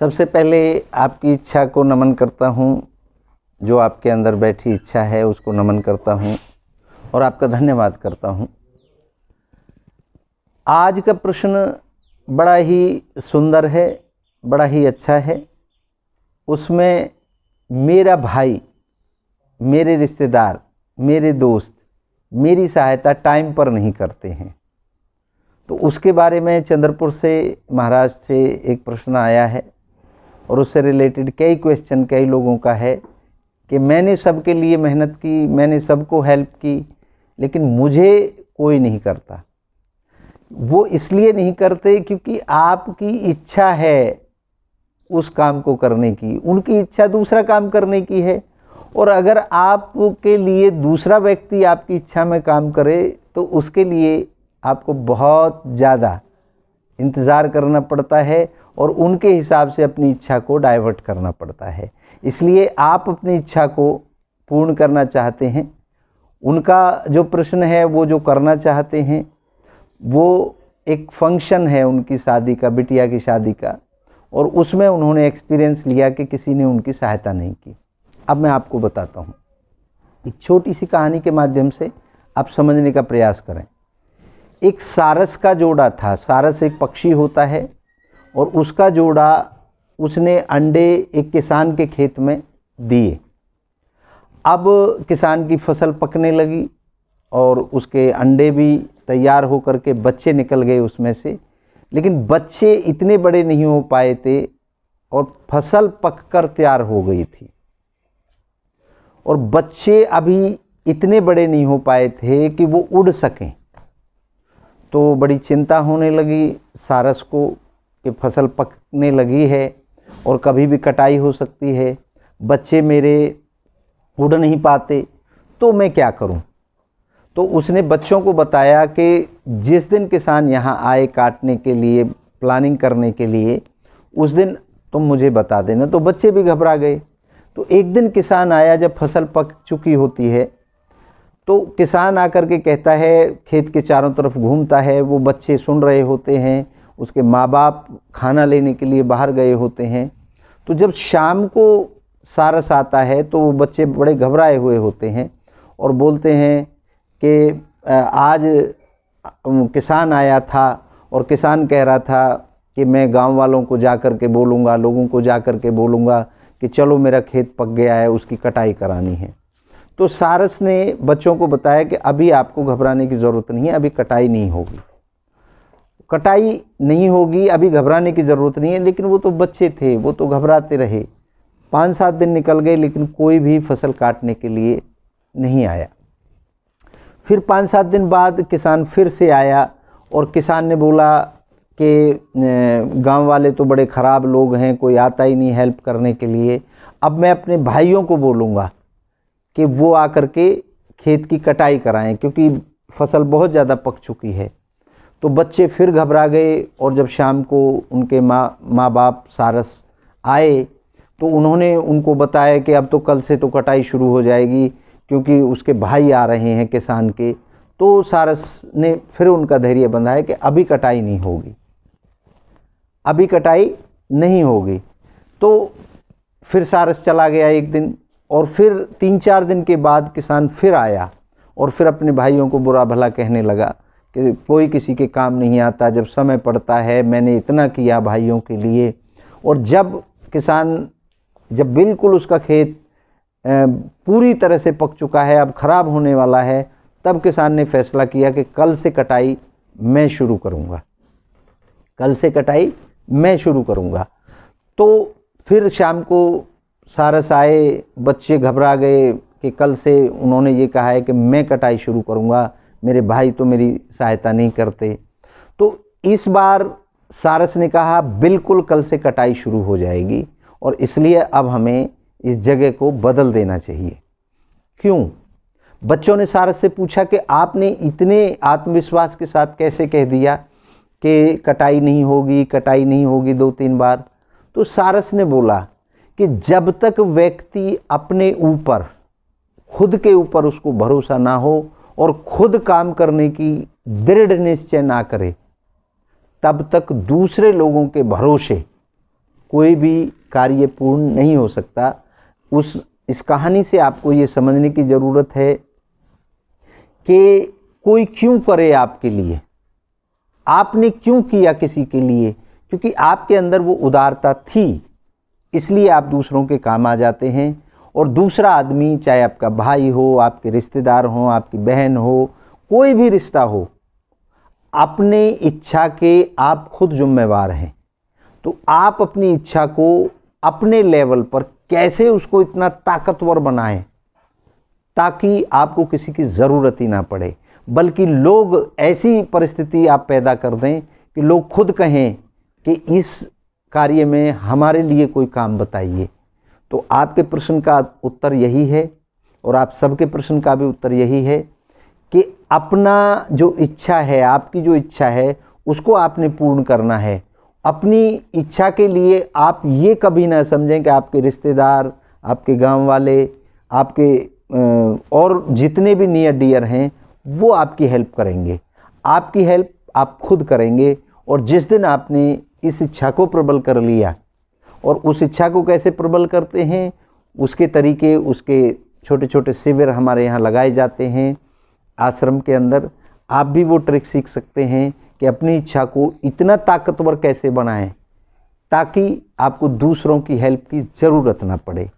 सबसे पहले आपकी इच्छा को नमन करता हूँ। जो आपके अंदर बैठी इच्छा है, उसको नमन करता हूँ और आपका धन्यवाद करता हूँ। आज का प्रश्न बड़ा ही सुंदर है, बड़ा ही अच्छा है। उसमें मेरा भाई, मेरे रिश्तेदार, मेरे दोस्त, मेरी सहायता टाइम पर नहीं करते हैं। तो उसके बारे में चंद्रपुर से, महाराष्ट्र से एक प्रश्न आया है। और उससे रिलेटेड कई क्वेश्चन कई लोगों का है कि मैंने सबके लिए मेहनत की, मैंने सबको हेल्प की, लेकिन मुझे कोई नहीं करता। वो इसलिए नहीं करते क्योंकि आपकी इच्छा है उस काम को करने की, उनकी इच्छा दूसरा काम करने की है। और अगर आपके लिए दूसरा व्यक्ति आपकी इच्छा में काम करे तो उसके लिए आपको बहुत ज़्यादा इंतज़ार करना पड़ता है और उनके हिसाब से अपनी इच्छा को डाइवर्ट करना पड़ता है। इसलिए आप अपनी इच्छा को पूर्ण करना चाहते हैं। उनका जो प्रश्न है, वो जो करना चाहते हैं, वो एक फ़ंक्शन है उनकी शादी का, बिटिया की शादी का। और उसमें उन्होंने एक्सपीरियंस लिया कि किसी ने उनकी सहायता नहीं की। अब मैं आपको बताता हूँ। एक छोटी सी कहानी के माध्यम से आप समझने का प्रयास करें। एक सारस का जोड़ा था। सारस एक पक्षी होता है। और उसका जोड़ा उसने अंडे एक किसान के खेत में दिए। अब किसान की फ़सल पकने लगी और उसके अंडे भी तैयार होकर के बच्चे निकल गए उसमें से। लेकिन बच्चे इतने बड़े नहीं हो पाए थे और फ़सल पककर तैयार हो गई थी। और बच्चे अभी इतने बड़े नहीं हो पाए थे कि वो उड़ सकें। तो बड़ी चिंता होने लगी सारस को कि फ़सल पकने लगी है और कभी भी कटाई हो सकती है, बच्चे मेरे उड़ नहीं पाते तो मैं क्या करूँ? तो उसने बच्चों को बताया कि जिस दिन किसान यहाँ आए काटने के लिए प्लानिंग करने के लिए, उस दिन तुम मुझे बता देना तो बच्चे भी घबरा गए तो एक दिन किसान आया, जब फ़सल पक चुकी होती है तो किसान आकर के कहता है, खेत के चारों तरफ़ घूमता है, वो बच्चे सुन रहे होते हैं उसके माँ बाप खाना लेने के लिए बाहर गए होते हैं तो जब शाम को सारस आता है तो वो बच्चे बड़े घबराए हुए होते हैं और बोलते हैं कि आज किसान आया था और किसान कह रहा था कि मैं गाँव वालों को जा कर के बोलूँगा, लोगों को जा कर के बोलूँगा कि चलो मेरा खेत पक गया है, उसकी कटाई करानी है। तो सारस ने बच्चों को बताया कि अभी आपको घबराने की ज़रूरत नहीं है, अभी कटाई नहीं होगी। कटाई नहीं होगी, अभी घबराने की ज़रूरत नहीं है, लेकिन वो तो बच्चे थे, वो तो घबराते रहे। पाँच सात दिन निकल गए, लेकिन कोई भी फ़सल काटने के लिए नहीं आया। फिर पाँच सात दिन बाद किसान फिर से आया और किसान ने बोला कि गाँव वाले तो बड़े ख़राब लोग हैं, कोई आता ही नहीं हेल्प करने के लिए। अब मैं अपने भाइयों को बोलूँगा कि वो आकर के खेत की कटाई कराएँ, क्योंकि फ़सल बहुत ज़्यादा पक चुकी है। तो बच्चे फिर घबरा गए और जब शाम को उनके माँ माँ बाप सारस आए तो उन्होंने उनको बताया कि अब तो कल से तो कटाई शुरू हो जाएगी, क्योंकि उसके भाई आ रहे हैं किसान के। तो सारस ने फिर उनका धैर्य बंधाया कि अभी कटाई नहीं होगी। अभी कटाई नहीं होगी। तो फिर सारस चला गया एक दिन, और फिर तीन चार दिन के बाद किसान फिर आया, और फिर अपने भाइयों को बुरा भला कहने लगा। कि कोई किसी के काम नहीं आता, जब समय पड़ता है, मैंने इतना किया भाइयों के लिए। और जब किसान, जब बिल्कुल उसका खेत पूरी तरह से पक चुका है, अब ख़राब होने वाला है, तब किसान ने फैसला किया कि कल से कटाई मैं शुरू करूँगा। कल से कटाई मैं शुरू करूँगा। तो फिर शाम को सारस आए, बच्चे घबरा गए कि कल से उन्होंने ये कहा है कि मैं कटाई शुरू करूँगा। मेरे भाई तो मेरी सहायता नहीं करते। तो इस बार सारस ने कहा, बिल्कुल कल से कटाई शुरू हो जाएगी और इसलिए अब हमें इस जगह को बदल देना चाहिए। क्यों? बच्चों ने सारस से पूछा कि आपने इतने आत्मविश्वास के साथ कैसे कह दिया कि कटाई नहीं होगी, कटाई नहीं होगी दो तीन बार? तो सारस ने बोला कि जब तक व्यक्ति अपने ऊपर, खुद के ऊपर उसको भरोसा ना हो और खुद काम करने की दृढ़ निश्चय ना करे, तब तक दूसरे लोगों के भरोसे कोई भी कार्य पूर्ण नहीं हो सकता। उस, इस कहानी से आपको ये समझने की ज़रूरत है कि कोई क्यों करे आपके लिए? आपने क्यों किया किसी के लिए? क्योंकि आपके अंदर वो उदारता थी, इसलिए आप दूसरों के काम आ जाते हैं। और दूसरा आदमी, चाहे आपका भाई हो, आपके रिश्तेदार हो, आपकी बहन हो, कोई भी रिश्ता हो, अपने इच्छा के आप खुद जुम्मेवार हैं। तो आप अपनी इच्छा को अपने लेवल पर कैसे उसको इतना ताकतवर बनाएँ, ताकि आपको किसी की ज़रूरत ही ना पड़े। बल्कि लोग ऐसी परिस्थिति आप पैदा कर दें कि लोग खुद कहें कि इस कार्य में हमारे लिए कोई काम बताइए। तो आपके प्रश्न का उत्तर यही है और आप सबके प्रश्न का भी उत्तर यही है कि अपना जो इच्छा है, आपकी जो इच्छा है, उसको आपने पूर्ण करना है। अपनी इच्छा के लिए आप ये कभी ना समझें कि आपके रिश्तेदार, आपके गाँव वाले, आपके और जितने भी नियर डियर हैं, वो आपकी हेल्प करेंगे। आपकी हेल्प आप खुद करेंगे और जिस दिन आपने इस इच्छा को प्रबल कर लिया और उस इच्छा को कैसे प्रबल करते हैं, उसके तरीके, उसके छोटे छोटे शिविर हमारे यहाँ लगाए जाते हैं आश्रम के अंदर। आप भी वो ट्रिक सीख सकते हैं कि अपनी इच्छा को इतना ताकतवर कैसे बनाएँ ताकि आपको दूसरों की हेल्प की ज़रूरत ना पड़े।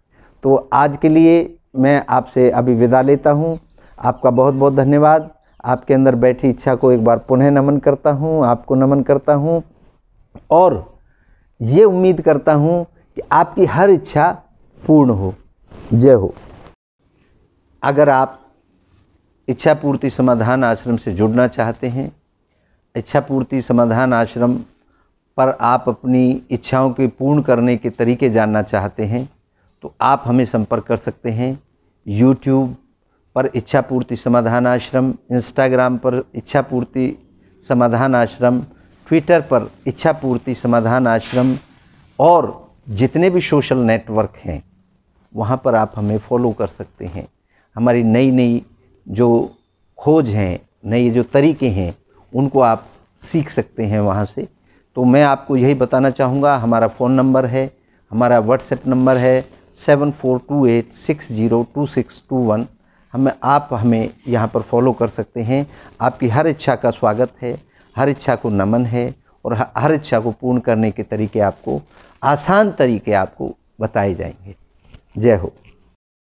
तो आज के लिए मैं आपसे अभी विदा लेता हूँ। आपका बहुत बहुत धन्यवाद। आपके अंदर बैठी इच्छा को एक बार पुनः नमन करता हूँ, आपको नमन करता हूँ और ये उम्मीद करता हूँ कि आपकी हर इच्छा पूर्ण हो। जय हो। अगर आप इच्छा पूर्ति समाधान आश्रम से जुड़ना चाहते हैं इच्छा पूर्ति समाधान आश्रम पर आप अपनी इच्छाओं के पूर्ण करने के तरीके जानना चाहते हैं तो आप हमें संपर्क कर सकते हैं। यूट्यूब पर इच्छा पूर्ति समाधान आश्रम इंस्टाग्राम पर इच्छा पूर्ति समाधान आश्रम ट्विटर पर इच्छा पूर्ति समाधान आश्रम और जितने भी सोशल नेटवर्क हैं, वहाँ पर आप हमें फॉलो कर सकते हैं। हमारी नई नई जो खोज हैं नए जो तरीके हैं, उनको आप सीख सकते हैं वहाँ से। तो मैं आपको यही बताना चाहूँगा, हमारा फ़ोन नंबर है, हमारा व्हाट्सएप नंबर है seven four two eight six zero two six two one हमें, आप हमें यहाँ पर फॉलो कर सकते हैं। आपकी हर इच्छा का स्वागत है। हर इच्छा को नमन है और हर इच्छा को पूर्ण करने के तरीके आपको, आसान तरीके आपको बताए जाएँगे। जय हो।